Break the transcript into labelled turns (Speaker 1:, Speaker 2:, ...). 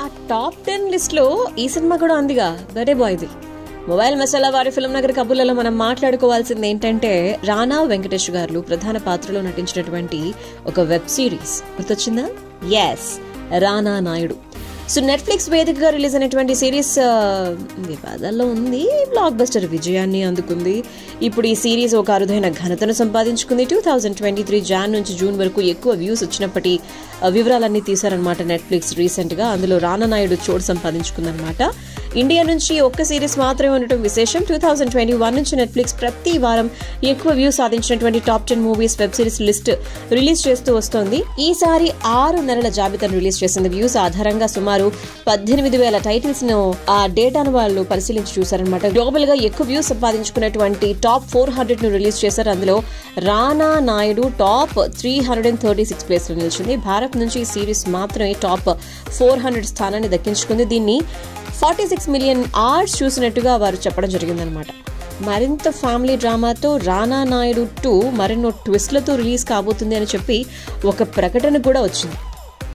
Speaker 1: ఆ top ten లిస్ట్లో ఈ సినిమా కూడా ఉందిగా బరే బాయ్ది మొబైల్ మసాలా వారి ఫిల్మ్ నగర్ కబుర్లలో మనం మాట్లాడుకోవాల్సింది ఏంటంటే రానా వెంకటేష్ గారు ప్రధాన పాత్రలో నటించినటువంటి ఒక వెబ్ సిరీస్. గుర్తొచ్చిందా? Yes Rana Naidu. So Netflix వేదికగా రిలీజ్ అయినటువంటి సిరీస్ వివాదాల్లో ఉంది. బ్లాక్ బస్టర్ విజయాన్ని అందుకుంది. ఇప్పుడు ఈ సిరీస్ ఒక అరుదైన ఘనతను సంపాదించుకుంది. Two thousand twenty three Jan నుంచి జూన్ వరకు ఎక్కువ వ్యూస్ వచ్చినప్పటి వివరాలన్నీ తీశారనమాట నెట్ఫ్లిక్స్ రీసెంట్గా అందులో రానా నాయుడు చోటు సంపాదించుకుందనమాట ఇండియా నుంచి ఒక్క సిరీస్ మాత్రమే ఉండటం విశేషం. టూ థౌజండ్ ట్వంటీ వన్ నుంచి నెట్ఫ్లిక్స్ ప్రతి వారం ఎక్కువ వ్యూ సాధించినటువంటి top ten movies web series list release చేస్తూ వస్తోంది. ఈసారి ఆరు నెలల జాబితాను రిలీజ్ చేసింది. వ్యూస్ ఆధారంగా సుమారు పద్దెనిమిది వేల టైటిల్స్ను ఆ డేటాను వాళ్ళు పరిశీలించి చూసారనమాట గ్లోబల్గా ఎక్కువ వ్యూస్ సంపాదించుకున్నటువంటి టాప్ ఫోర్ హండ్రెడ్ను రిలీజ్ చేశారు. అందులో Rana Naidu top three hundred and thirty six ప్లేస్లో నిలిచింది. భారత్ నుంచి ఈ సిరీస్ మాత్రమే టాప్ ఫోర్ హండ్రెడ్ స్థానాన్ని దక్కించుకుంది. దీన్ని ఫార్టీ సిక్స్ మిలియన్ ఆర్స్ చూసినట్టుగా వారు చెప్పడం జరిగిందనమాట. మరింత ఫ్యామిలీ డ్రామాతో రానా నాయుడు టూ మరెన్నో ట్విస్ట్లతో రిలీజ్ కాబోతుంది అని చెప్పి ఒక ప్రకటన కూడా వచ్చింది.